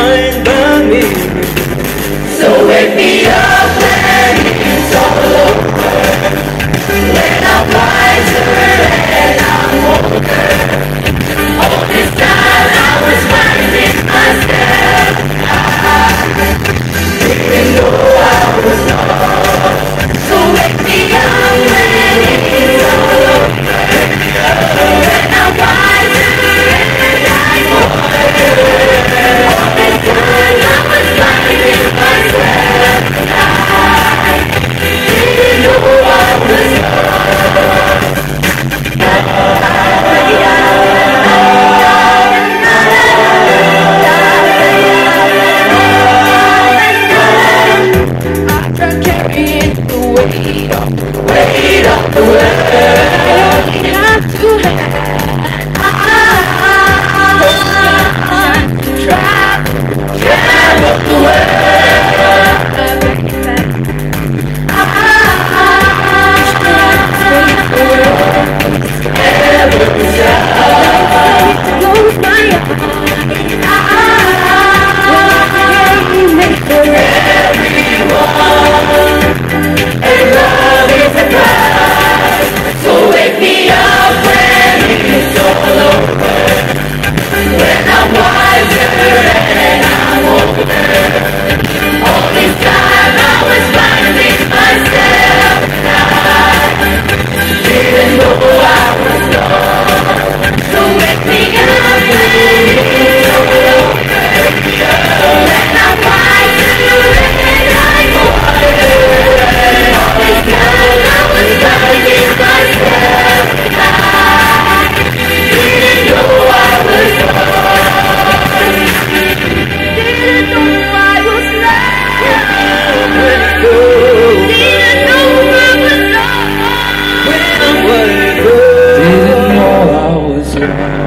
mind by me. So wake me up when it's all over. Thunder. Yeah.